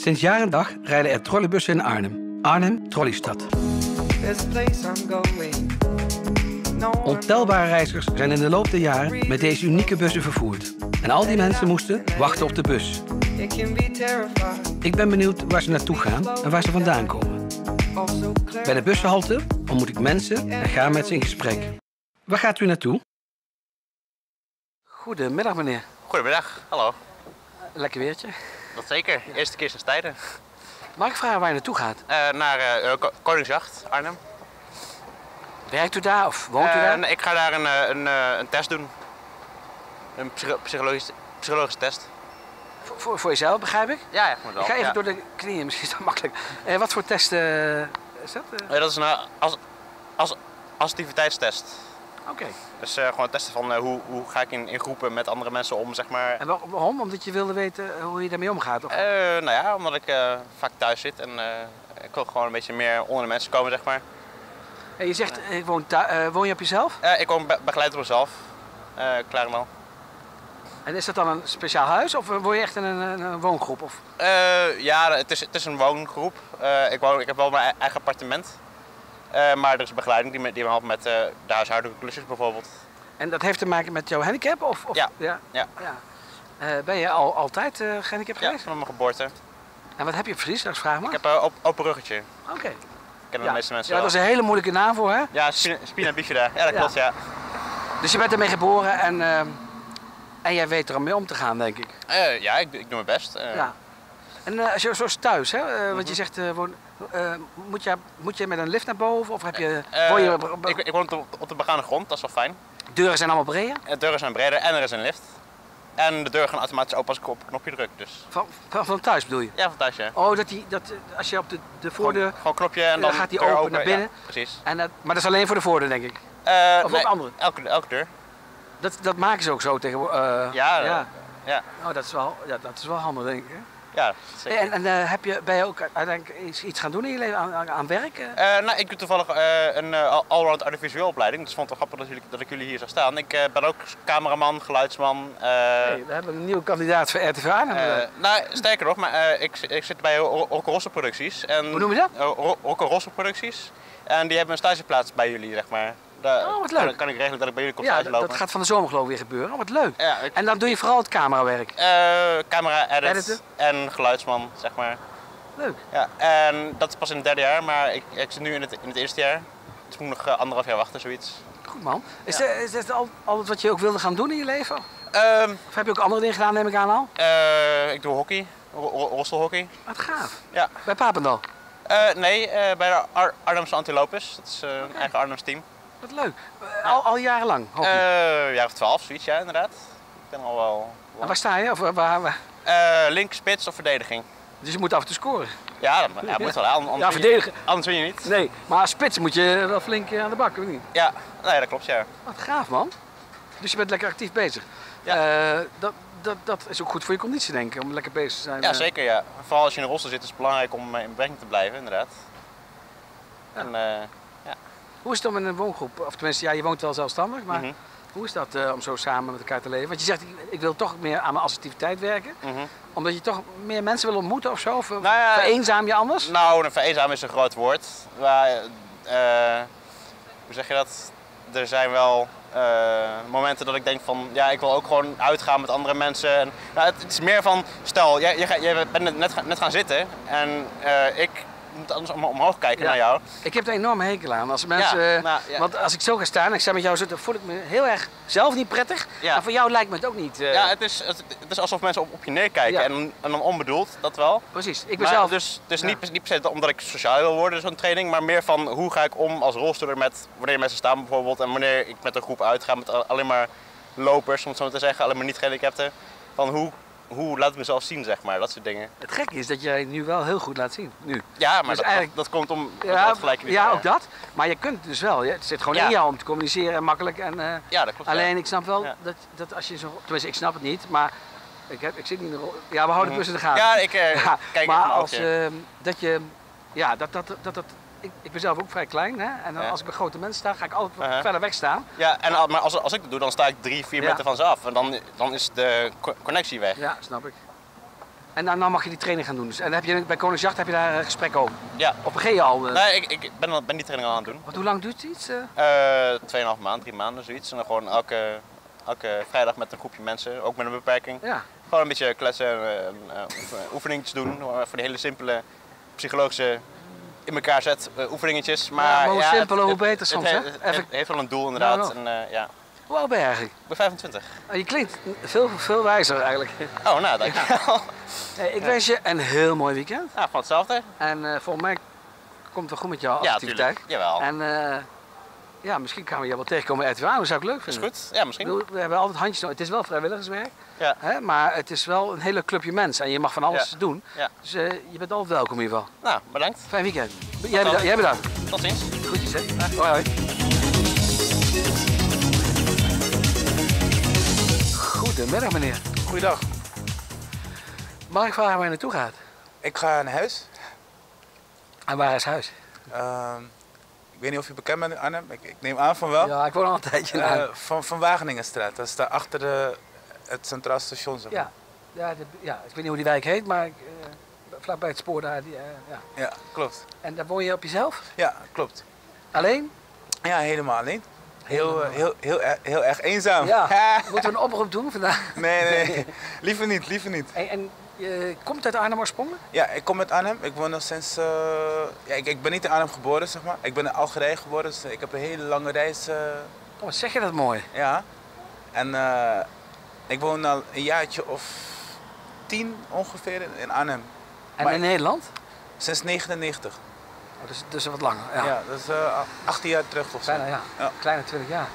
Sinds jaar en dag rijden er trolleybussen in Arnhem. Arnhem Trolleystad. Ontelbare reizigers zijn in de loop der jaren met deze unieke bussen vervoerd. En al die mensen moesten wachten op de bus. Ik ben benieuwd waar ze naartoe gaan en waar ze vandaan komen. Bij de bussenhalte ontmoet ik mensen en ga met ze in gesprek. Waar gaat u naartoe? Goedemiddag meneer. Goedemiddag, hallo. Lekker weertje. Dat zeker. Eerste keer sinds tijden. Mag ik vragen waar je naartoe gaat? Eh, naar Koningsjacht, Arnhem. Werkt u daar of woont u daar? nee, ik ga daar een, een, een test doen. Een psycho- psychologisch, psychologische test. Voor, voor, voor jezelf, begrijp ik? Ja, ja, wel. Ik ga even ja. door de knieën, misschien is dat makkelijk. Eh, wat voor test is dat? Eh, dat is een as, as, assertiviteitstest. Oké. Dus eh, gewoon testen van eh, hoe, hoe ga ik in, in groepen met andere mensen om, zeg maar. En waar- waarom? Omdat je wilde weten hoe je daarmee omgaat? Of? Eh, nou ja, omdat ik eh, vaak thuis zit en eh, ik wil gewoon een beetje meer onder de mensen komen, zeg maar. Eh, je zegt, ik woon, eh, je op jezelf? Eh, ik woon be begeleid door mezelf, eh Klarenmel. En is dat dan een speciaal huis of woon je echt in een, een, woongroep? Of? Eh, ja, het is, het is een woongroep. Eh, ik, woon, ik heb wel mijn eigen appartement. Eh, maar er is begeleiding die me, die me helpt met eh, de huishoudelijke klusjes bijvoorbeeld. En dat heeft te maken met jouw handicap? Of, of? Ja. ja. Ja. ja. Eh, ben je al, altijd eh gehandicapt Ja, geweest? van mijn geboorte. En wat heb je precies? Dat vraag Ik maar. heb een op, open ruggetje. Oké. Kennen Ja. de meeste mensen ja, wel. dat is een hele moeilijke naam voor, hè? Ja, spina, spina bifida. Ja, dat Ja. klopt, ja. Dus je bent ermee geboren en, en jij weet er om mee om te gaan, denk ik. Ja, ik, ik doe mijn best. Ja. En als je zoals thuis, hè, Mhm. want je zegt, eh, woon, eh, moet, je, moet je met een lift naar boven of heb je, eh, je ik, ik woon op de, op de begane grond, dat is wel fijn. deuren zijn allemaal breder? De deuren zijn breder en er is een lift. En de deuren gaan automatisch open als ik op het knopje druk. Dus Van, van, van thuis bedoel je? ja, van thuis ja. Oh, dat die, dat, eh, als je op de, de voordeur... Gewoon, gewoon knopje en dan dan gaat die open naar binnen. Ja, precies. En dat, maar dat is alleen voor de voordeur, denk ik. Eh, Of nee, ook andere? Elke, elke deur. Dat, dat maken ze ook zo tegenwoordig. eh, Ja, ja. ja. Oh, dat, is wel, ja, dat is wel handig, denk ik. Hè? Ja, zeker. En, en eh, heb je, ben je ook uiteindelijk iets, iets gaan doen in je leven aan, werk? eh? Eh, nou, ik doe toevallig een all- allround audiovisueel opleiding. Dus ik vond het wel grappig dat, jullie, dat ik jullie hier zag staan. Ik ben ook cameraman, geluidsman. Hey, we hebben een nieuwe kandidaat voor RTV Arnhem. eh, nou, sterker nog, maar, ik, ik zit bij Ro- Rocco Rosso Producties. En, Hoe noem je dat? Ro- Rocco Rosso Producties. En die hebben een stageplaats bij jullie, zeg maar. Daar Oh, wat Kan, leuk. kan ik regelen dat ik bij jullie kom ja, stage dat, dat gaat van de zomer geloof ik weer gebeuren. Oh, wat leuk. Ja, ik, En dan doe je vooral het camerawerk. eh, camera, edit Editen? en geluidsman, zeg maar. Leuk. Ja, en dat is pas in het derde jaar, maar ik, ik zit nu in het, in het eerste jaar. Dus ik moet nog eh, anderhalf jaar wachten, zoiets. Goed man. Is, Ja. dit, is dit al, altijd wat je ook wilde gaan doen in je leven? Ehm, Of heb je ook andere dingen gedaan, neem ik aan al? eh, ik doe hockey, ro- ro- rolstoelhockey. Wat gaaf. Ja. Bij Papendal. Nee, bij de Ar Arnhemse Antilopes. Dat is een eigen Arnhems team. Wat leuk. Al, al jarenlang. Eh jaar of twaalf, zoiets, ja, inderdaad. Ik ben al wel... en waar sta je? Of, waar, waar- Eh, link, spits of verdediging? Dus je moet af en toe scoren. Ja, dat ja, moet wel. Anders, Ja, je- verdedigen. anders win je niet. Nee, maar als spits moet je wel flink eh, aan de bak, of niet? Ja, nee, dat klopt, ja. Wat gaaf man. Dus je bent lekker actief bezig. Ja. Dat, dat, dat is ook goed voor je conditie denk ik, om lekker bezig te zijn. Ja, zeker, ja. Vooral als je in een rolstoel zit is het belangrijk om in beweging te blijven, inderdaad. Ja. En, Hoe is het om in een woongroep, of tenminste, ja, je woont wel zelfstandig, maar mhm, hoe is dat eh, om zo samen met elkaar te leven? Want je zegt, ik, wil toch meer aan mijn assertiviteit werken, mhm. omdat je toch meer mensen wil ontmoeten of zo? Of Nou ja, vereenzaam je anders? Nou, een vereenzaam is een groot woord. Maar, eh, hoe zeg je dat? Er zijn wel eh, momenten dat ik denk van, ja, ik wil ook gewoon uitgaan met andere mensen. En, nou, het, het is meer van, stel, jij, jij, ga- jij bent net, net, gaan- zitten en eh, ik moet anders om, omhoog kijken Ja. naar jou. Ik heb er een enorme hekel aan. Als mensen, Ja, eh, nou, ja. Want als ik zo ga staan en ik sta met jou zitten, voel ik me heel erg zelf niet prettig. En voor jou lijkt me het ook niet. eh, Ja, het is, het, het is alsof mensen op, op je neerkijken en, en dan onbedoeld, dat wel. Precies. Ik ben Maar zelf... Dus, dus niet, niet per se omdat ik sociaal wil worden, zo'n training, maar meer van hoe ga ik om als rolstoeler met wanneer mensen staan bijvoorbeeld en wanneer ik met een groep uitga met alleen maar lopers, om het zo te zeggen, alleen maar niet gehandicapten. Van hoe, hoe laat ik mezelf zien, zeg maar, dat soort dingen. Het gekke is dat jij nu wel heel goed laat zien. Nu. Ja, maar Dus dat, eigenlijk- dat, dat komt om Ja, dat gelijk niet. ja, ook dat. Maar je kunt dus wel. ja. Het zit gewoon Ja. in jou om te communiceren makkelijk. En, eh, Ja, dat klopt. ja. alleen ik snap wel Ja. dat, dat als je zo... Tenminste, ik snap het niet, maar... Ik, heb, ik zit niet in de rol... Ja, we houden het tussen de gaten. Mhm. Ja, ik Ja, kijk maar als, ehm, dat je... Ja, dat... dat, dat, dat ik, ik ben zelf ook vrij klein, hè? En dan Ja. als ik bij grote mensen sta, ga ik altijd wat verder weg staan. Ja, en, maar als, als ik dat doe, dan sta ik drie, vier Ja. meter van ze af. En dan, dan is de co- connectie weg. Ja, snap ik. En dan, dan mag je die training gaan doen. Dus, en dan heb je, bij Koningsjacht heb je daar een gesprek over. Ja. Of begin je al? eh, Nee, ik, ik ben, ben die training al aan het doen. Want hoe lang duurt iets? eh? Eh 2,5 maand, 3 maanden, zoiets. En dan gewoon elke, elke vrijdag met een groepje mensen, ook met een beperking. ja. Gewoon een beetje kletsen en eh, eh, oefen- oefeningetjes doen. eh, Voor die hele simpele psychologische in elkaar zet eh, oefeningetjes. Maar, maar hoe ja, simpeler, hoe beter soms, he-? Het, heeft wel een doel inderdaad. Nou, En, eh, ja. Hoe oud ben je eigenlijk? Ik ben 25. Oh, je klinkt veel, veel wijzer eigenlijk. Oh, nou, dankjewel. Hey, ik wens je een heel mooi weekend. Ja, van hetzelfde. En eh, volgens mij komt het wel goed met jouw Ja, activiteit. tuurlijk. Jawel. en ja, misschien gaan we je wel tegenkomen bij RTW. Dat zou ik leuk Is vinden. goed? Ja, misschien. bedoel, We hebben altijd handjes nodig. Het is wel vrijwilligerswerk, Ja. hè, maar het is wel een hele clubje mensen. En je mag van alles Ja. doen. Ja. Dus eh, je bent altijd welkom in ieder geval. Nou, bedankt. Fijn weekend. Jij bedankt. Jij bedankt. Tot ziens. Hè? Hoi, hoi. Goedemiddag, meneer. Goeiedag. Mag ik vragen waar je naartoe gaat? Ik ga naar huis. En waar is huis? Ehm, weet niet of je bekend bent Arnhem. Ik, ik neem aan van wel. Ja, ik woon al een tijdje Eh, Arnhem. van, van Wageningenstraat. Dat is daar achter de, het Centraal Station. Zeg maar. Ja. Ja, de- ja, ik weet niet hoe die wijk heet, maar eh, vlakbij het spoor daar. Die, eh, ja. ja, klopt. En daar woon je op jezelf? Ja, klopt. Alleen? Ja, helemaal alleen. Heel, eh, heel, heel, erg- heel erg eenzaam. Ja. Moeten we een oproep doen vandaag? nee, nee. liever niet, liever niet. En, en je komt uit Arnhem oorspronkelijk? Ja, ik kom uit Arnhem. Ik woon al sinds... eh, ja, ik, ik ben niet in Arnhem geboren, zeg maar. Ik ben in Algerije geboren, dus ik heb een hele lange reis... eh, Oh, zeg je dat mooi? Ja. En eh, ik woon al een jaartje of tien ongeveer in- Arnhem. En Maar- in Nederland? Sinds 99. Oh, dus, dus wat langer. Ja. Ja, dat is eh, 18 jaar terug of zo. Bijna, ja. Ja. Kleine 20 jaar.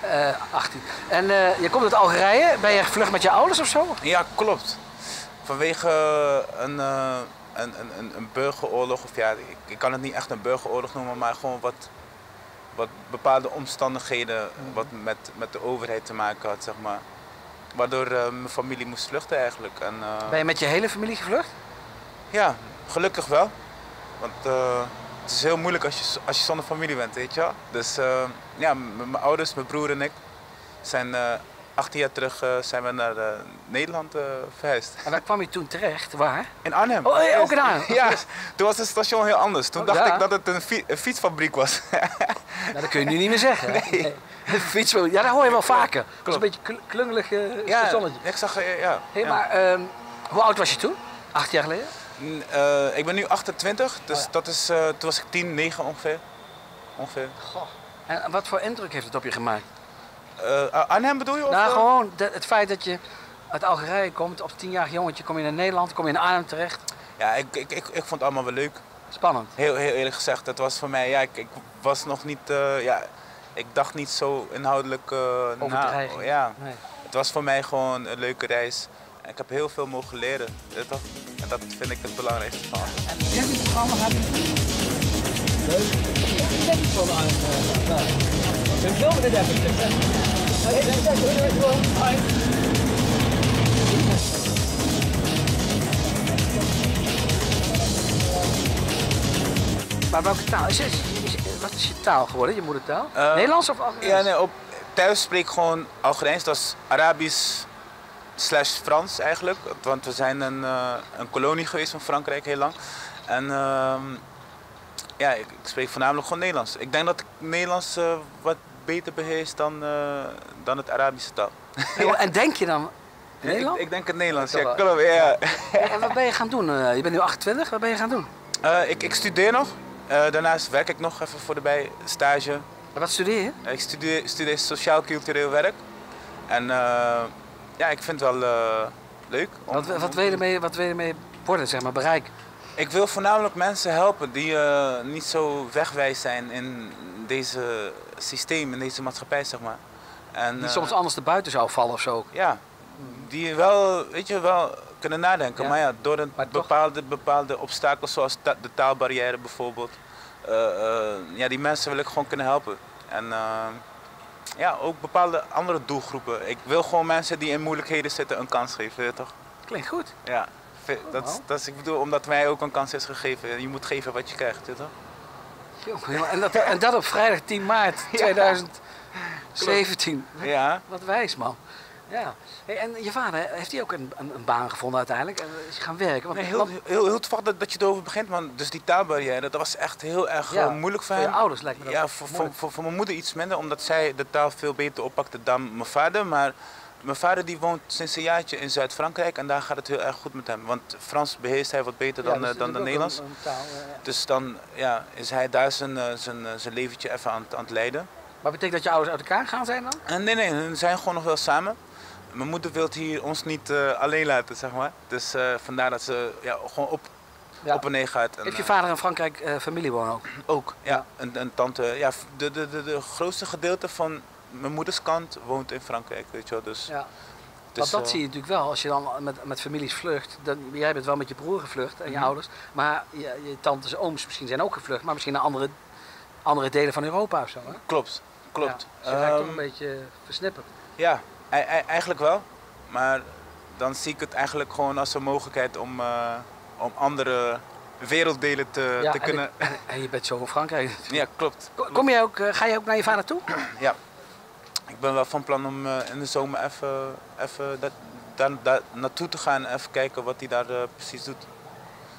Eh 18. En eh, je komt uit Algerije. Ben je gevlucht met je ouders of zo? Ja, klopt. Vanwege een, eh, een, een, een, een burgeroorlog, of ja, ik, ik kan het niet echt een burgeroorlog noemen, maar gewoon wat, wat bepaalde omstandigheden wat met, met de overheid te maken had, zeg maar. Waardoor eh, mijn familie moest vluchten eigenlijk. En, eh, Ben je met je hele familie gevlucht? Ja, gelukkig wel. Want het is heel moeilijk als je, als je zonder familie bent, weet je wel. Dus ja, mijn ouders, mijn broer en ik zijn 18 jaar terug eh, zijn we naar eh, Nederland eh, verhuisd. En waar kwam je toen terecht? Waar? In Arnhem. Oh, ook in Arnhem? Ja, toen was het station heel anders. Toen Oh, dacht ja. ik dat het een, fi- een fietsfabriek was. Nou, dat kun je nu niet meer zeggen. Nee. Een fietswiel. Ja, dat hoor je wel vaker. Dat is een beetje kl- klungelig eh ja, stationnetje. ik zag, ja. Hey, ja. maar ehm, hoe oud was je toen? Acht jaar geleden? N- ik ben nu 28, dus Oh ja. dat is, toen was ik 10, 9 ongeveer. ongeveer. Goh. En wat voor indruk heeft het op je gemaakt? Eh, Arnhem bedoel je? Of, nou, eh? gewoon de- het feit dat je uit Algerije komt, op tienjarig jongetje kom je naar Nederland, kom je in Arnhem terecht. Ja, ik, ik, ik, ik vond het allemaal wel leuk. Spannend. Heel, heel eerlijk gezegd, het was voor mij, ja, ik, ik was nog niet, eh, ja, ik dacht niet zo inhoudelijk eh Over na. Ja, Nee. het was voor mij gewoon een leuke reis. Ik heb heel veel mogen leren, toch? En dat vind ik het belangrijkste van. En het programma? Gaat Leuk. Ik ken het wel aan. We filmen het Maar welke taal? Is wat is je taal geworden, je moedertaal? Eh, Nederlands of Algerijns? Ja, nee, op, thuis spreek ik gewoon Algerijns, dat is Arabisch slash Frans eigenlijk. Want we zijn een, eh, een kolonie geweest van Frankrijk heel lang. En ehm, ja, ik, ik spreek voornamelijk gewoon Nederlands. Ik denk dat ik Nederlands eh, wat beter beheers dan, eh, dan het Arabische taal. Ja, En denk je dan Nederland? Ik, ik denk het Nederlands, ja, klopt. Ja. En wat ben je gaan doen? Eh, je bent nu 28, wat ben je gaan doen? Eh, ik, ik studeer nog. Daarnaast werk ik nog even voor de bij stage. Wat studeer je? Ik studeer, studeer sociaal-cultureel werk. En ja, ik vind het wel leuk. om- Wat, wat, wil je ermee, wat wil je ermee worden, zeg maar, bereiken? Ik wil voornamelijk mensen helpen die eh, niet zo wegwijs zijn in deze systeem, in deze maatschappij, zeg maar. En, Die eh, soms anders te buiten zou vallen of zo. Ja, die wel, weet je, wel kunnen nadenken. Ja. Maar ja, door een bepaalde, bepaalde obstakels, zoals ta- de taalbarrière bijvoorbeeld. eh, ja, die mensen wil ik gewoon kunnen helpen. En ja, ook bepaalde andere doelgroepen. Ik wil gewoon mensen die in moeilijkheden zitten een kans geven, toch? Klinkt goed. Ja, dat, is- wauw. dat is, ik bedoel, omdat mij ook een kans is gegeven. Je moet geven wat je krijgt, weet je toch? Jongen, En dat, en dat op vrijdag 10 maart 2017. Ja, Wat wijs, man. Ja. Hey, en je vader, heeft hij ook een, een, een baan gevonden uiteindelijk? En is hij gaan werken? Want, Nee, heel, heel, heel toevallig dat, dat je erover begint, man. Dus die taalbarrière, dat was echt heel erg Ja, eh, moeilijk voor voor je hem. ouders lijkt me dat Ja, voor, voor, moeilijk. voor, voor mijn moeder iets minder, omdat zij de taal veel beter oppakte dan mijn vader. Maar mijn vader die woont sinds een jaartje in Zuid-Frankrijk en daar gaat het heel erg goed met hem. Want Frans beheerst hij wat beter ja, dan, dus eh, dan de Nederlands. Een, een taal, ja. Dus dan ja, is hij daar zijn, eh, zijn, eh, zijn leventje even aan, het- aan het leiden. Maar betekent dat je ouders uit elkaar gaan zijn dan? En nee, nee, hun zijn gewoon nog wel samen. Mijn moeder wil hier ons niet alleen laten, zeg maar. Dus vandaar dat ze ja, gewoon op, Ja. op en neer gaat. En, Heeft je vader in Frankrijk familie wonen ook? Ook, ja. Een, een tante. Ja, de, de, de, de grootste gedeelte van mijn moeders kant woont in Frankrijk, weet je wel. Dus, Ja. dus, Want dat eh, zie je natuurlijk wel, als je dan met, met families vlucht. Dan, jij bent wel met je broer gevlucht en je Mhm. ouders. Maar je, je tantes en ooms misschien zijn ook gevlucht. Maar misschien naar andere, andere delen van Europa of zo. Hè? Klopt, klopt. Ja, dus je raakt toch Ehm, een beetje versnipperd. ja, ei- ei- eigenlijk wel. Maar dan zie ik het eigenlijk gewoon als een mogelijkheid om, eh, om andere werelddelen te, Ja, te en, kunnen... ik- en, en je bent zo in Frankrijk. Ja, klopt. Ko- Kom jij ook, eh, ga je ook naar je vader toe? Ja. Ik ben wel van plan om eh, in de zomer even, even dat, daar, daar naartoe te gaan en even kijken wat hij daar eh, precies doet.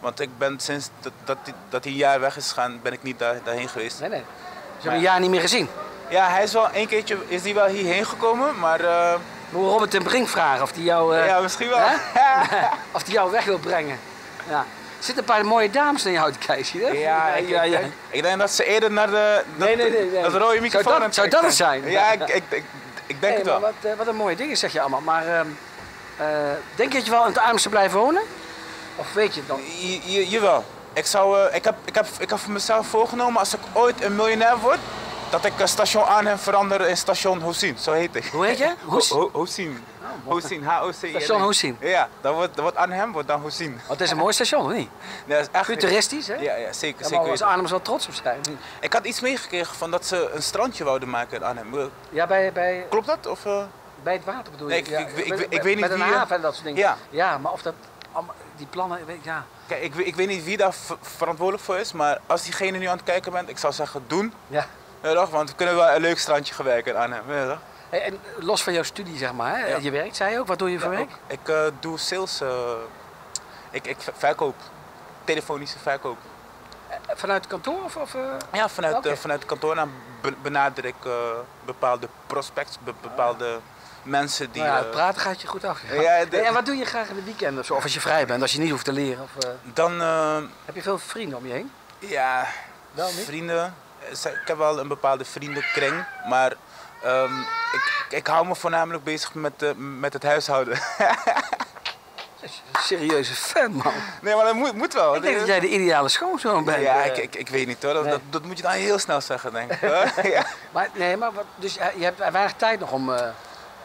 Want ik ben sinds dat, dat, hij, dat hij een jaar weg is gegaan, ben ik niet daar, daarheen geweest. Nee, nee. Ze hebben een jaar niet meer gezien. Ja, hij is wel een keertje is hij wel hierheen gekomen, maar eh, We moeten Robert ten Brink vragen of die jou, ja, misschien wel. of die jou weg wil brengen. Ja. Er zitten een paar mooie dames naar jou te kijken, dat? Ja, ik, ja, ja. Ik, denk dat ze eerder naar de dat, Nee, nee, nee, dat rode microfoon dat- aan het zou dat het zijn? Ja, ik, ik, ik, ik denk het wel. wat, eh, wat een mooie dingen zeg je allemaal. Maar ehm, eh, denk je dat je wel in het Amersfoort blijven wonen? Of weet je het dan? Je, je, jawel. Ik, zou, eh, ik, heb, ik, heb, ik heb voor mezelf voorgenomen als ik ooit een miljonair word, dat ik station Arnhem verander in station Hossin. Zo heet ik. Hoe heet je? Hoes? Ho- Ho- Hossin. Hossin, H-O-C-I-N. Station Hossin. Ja, dat wordt, dat wordt Arnhem, wordt dan Hossin. Want het is een mooi station, of niet? Nee, dat is echt... Futuristisch, hè? Ja, ja, zeker. Daar mogen we als weten. Arnhems wel trots op zijn. Ik had iets meegekregen van dat ze een strandje wouden maken in Arnhem. Ja, bij, bij, Klopt dat? Of, eh? bij het water bedoel je? Nee, ik- ja, ik- ik- weet niet Bij eh, haven en dat soort dingen. Ja. Ja, maar of dat... Die plannen, ja. Kijk, ik, weet- ik weet niet wie daar ver- verantwoordelijk voor is, maar als diegene nu aan het kijken bent, ik zou zeggen doen. ja. Ja, toch? Want we kunnen wel een leuk strandje gaan werken in Arnhem. Ja, toch? Hey, en los van jouw studie, zeg maar, hè? Ja. je werkt, zei je ook. Wat doe je voor werk? Ik eh, doe sales. eh, ik, ik ver- verkoop. Telefonische verkoop. Vanuit het kantoor of... of eh? Ja, vanuit, eh, vanuit het kantoor dan be- benader ik eh, bepaalde prospects, be- bepaalde mensen die. nou ja, het eh, praten gaat je goed af. Ja, de- en wat doe je graag in de weekend of zo? Of als je vrij bent, als je niet hoeft te leren? Of, eh, dan, eh, heb je veel vrienden om je heen? ja, Wel niet? vrienden. Eh, Ik heb wel een bepaalde vriendenkring, maar ehm, ik, ik hou me voornamelijk bezig met, eh, met het huishouden. Serieuze fan, man. nee, maar dat moet, moet wel. Ik denk dat jij de ideale schoonzoon bent. Ja, eh. ik, ik, ik weet niet hoor. Dat, Nee. dat, dat moet je dan heel snel zeggen, denk ik. ja. Maar, nee, maar wat, dus eh, je hebt weinig tijd nog om...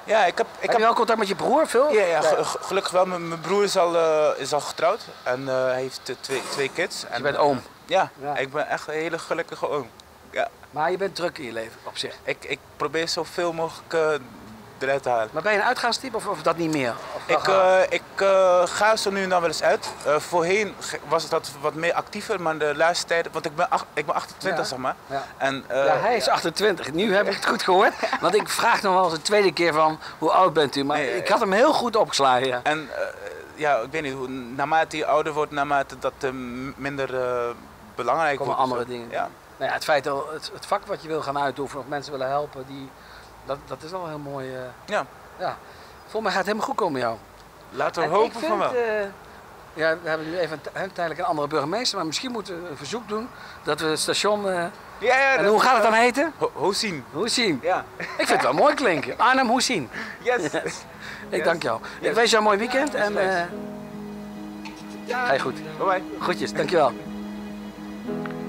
ja, ik heb, ik heb heb je wel contact met je broer, veel? Ja, ja ge- ge- gelukkig wel. Mijn broer is al, is al getrouwd en hij heeft twee, twee kids. En, Je bent oom. Ja, Ja. ik ben echt een hele gelukkige oom. Maar je bent druk in je leven, op zich. ik, ik probeer zoveel mogelijk eh, eruit te halen. Maar ben je een uitgaanstype of, of dat niet meer? Of Ik, eh, ik eh, ga zo nu en dan wel eens uit. Voorheen was dat wat meer actiever, maar de laatste tijd, want ik ben, ach- ik ben 28 Ja. zeg maar. Ja. En, ja, hij is 28. Nu heb ik het goed gehoord. Want ik vraag nog wel eens een tweede keer van, hoe oud bent u? Maar Nee, ik had hem heel goed opgeslagen, ja. En ja, ik weet niet, hoe- naarmate je ouder wordt, naarmate dat minder belangrijk Komen wordt. andere dingen. Ja. Nou ja, het feit dat het, het vak wat je wil gaan uitoefenen of mensen willen helpen, die, dat, dat is al heel mooi. eh, ja, ja. Volgens mij gaat het helemaal goed komen, jou. laten we En hopen ik vind, van wel. eh, ja, we hebben nu even een tijdelijk een andere burgemeester, maar misschien moeten we een verzoek doen dat we het station. eh, Ja, ja, en hoe gaat het dan heten? Ho- Hosien. Hoesien. Ja. Ik vind het wel mooi klinken. Arnhem Hoesien. Yes. Ik dank jou. Ik wens jou een mooi weekend en. ga je goed. Bye bye. Groetjes, dankjewel.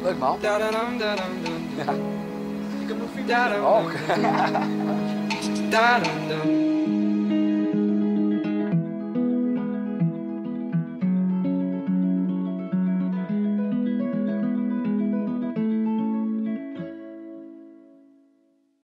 Leuk man. Da-da-dum, da-dum-dum. Ja. Da-dum, Oh. da-dum-dum.